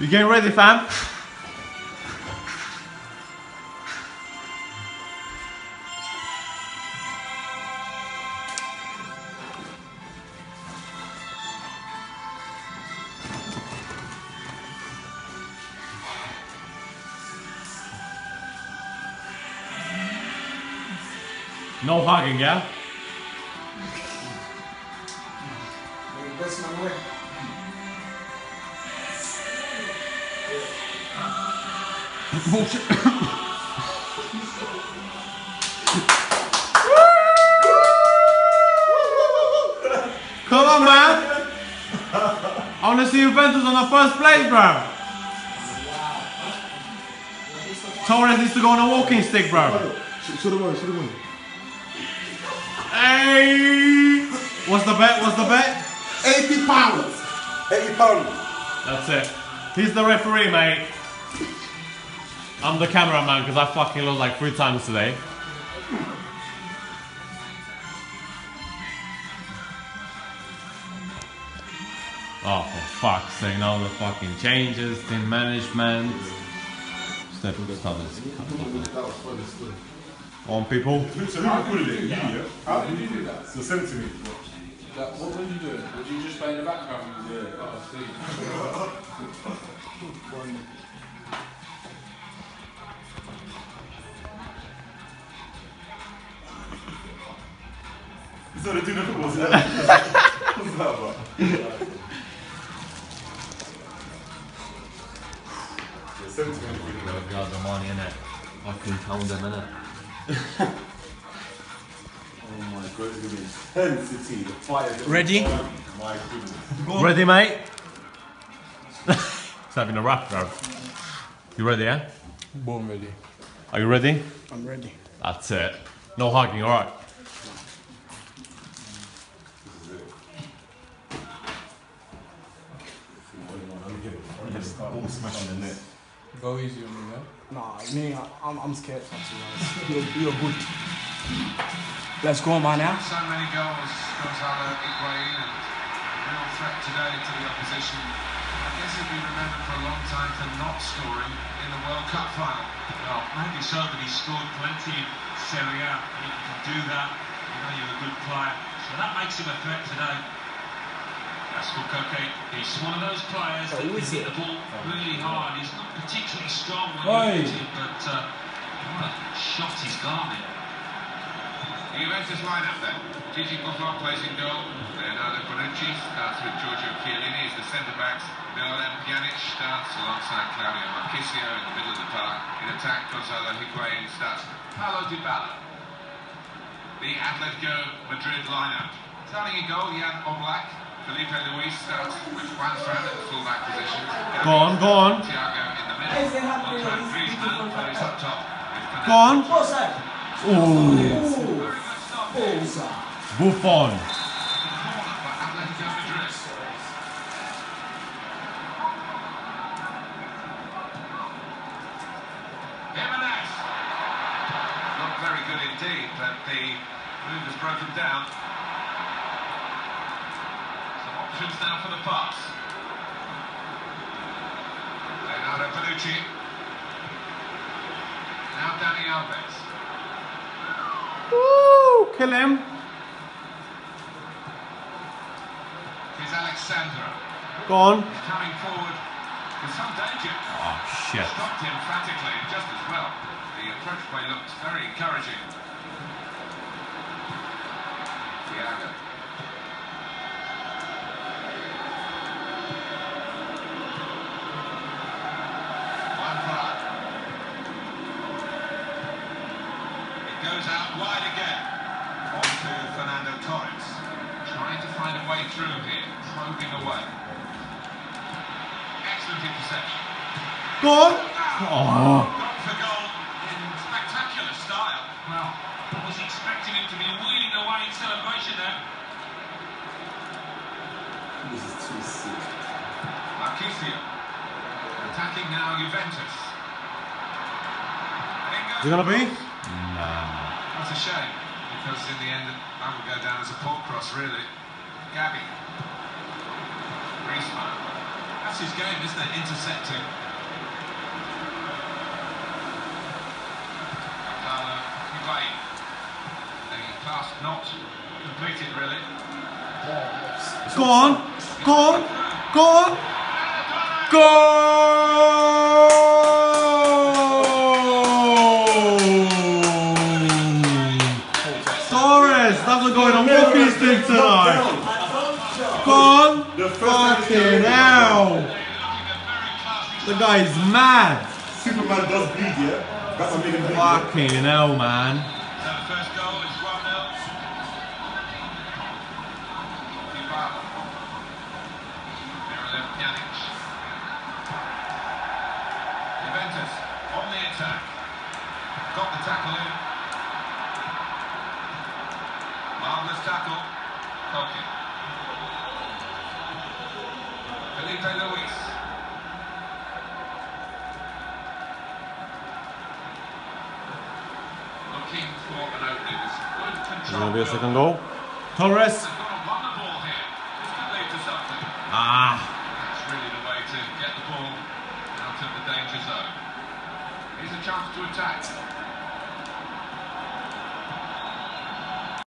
You getting ready, fam? No hugging, yeah? Come on, man. I want to see Juventus on the first place, bro. Torres needs to go on a walking stick, bro. Should have won, should have won. Hey! What's the bet? What's the bet? 80 pounds. 80 pounds. That's it. He's the referee, mate. I'm the cameraman because I fucking lost like three times today. Oh, for fuck's sake, now the fucking changes, team management. Step Thomas. On people. So who recorded it? You, yeah? How did you do that? So send it to me. What were you doing? Was you just playing the background music? Yeah. Is that a dinner football? What's that about? Yeah, send it to me. got the money in it. Fucking count them in it. Oh my goodness. Intensity, the fire. Ready? My goodness. Ready, mate? It's having a rap, bro. You ready, yeah? Born ready. Are you ready? I'm ready. That's it. No hugging, alright. All smashing the net. Go easy on me, man. Nah, me, I- I'm, I'm scared for you guys. You're, you're good. Let's go, man, now. So many goals, Gonzalo Higuain, and real threat today to the opposition. I guess he'll be remembered for a long time for not scoring in the World Cup final. Well, maybe so, but he scored plenty in Serie A. If you can do that, you know you're a good player. So that makes him a threat today. That's for Koke. He's one of those players that can hit the ball really hard. He's not particularly strong when Oi. you hit it, but uh, what a shot he's got in. The Juventus lineup then. Gigi Buffon plays in goal. Leonardo Bonucci starts with Giorgio Chiellini as the centre-backs. Miralem Pjanic starts alongside Claudio Marchisio in the middle of the park. In attack, Gonzalo Higuain starts Paulo Dybala. The Atletico Madrid lineup. Starting in goal, Jan Oblak. Filipe Luis uh, starts with Juanfran at the full-back position. Go on, go on. Thiago in the middle. Antoine Griezmann plays up top. Go on. Ooh. Very good start. Buffon. corner for Atletico Madrid. Giménez. Not very good indeed, but the move has broken down. Some options now for the pass. Leonardo Bonucci. Now Dani Alves. Woo! Kill him. Here's Alex Sandro. Go on. He's coming forward with some danger. Oh, shit. Stopped him emphatically, just as well. The approach play looked very encouraging. Thiago. One Prague. It goes out wide again. On to Fernando Torres. Trying to find a way through here. Probing away. Excellent interception. Go on. Oh. oh. Gone for goal in spectacular style. Well, I was expecting him to be wheeling away in celebration there. This is too sick. Marchisio. Attacking now Juventus. And in goes Is it gonna be? That's a shame, because in the end, I would go down as a port cross, really. Gabi. Griezmann. That's his game, isn't it? Intercepting. Higuain. The pass not completed, really. Go on. Go on. Go on. Goal! Torres, that's what's going on. What is this tonight? Go. The first time Fucking hell. The guy's mad. Superman does bleed, yeah? That's what made him bleed. yeah? Fucking hell, man. So the first goal is 1 0. Dybala. Miralem Pjanic. Juventus on the attack. Got the tackle in. Marvellous tackle. Koke. Filipe Luis. Looking for an opening. There's good control. Gonna be a second goal. Torres. They've got to run the ball here. This could lead to something. Ah. That's really the way to get the ball out of the danger zone. Here's a chance to attack.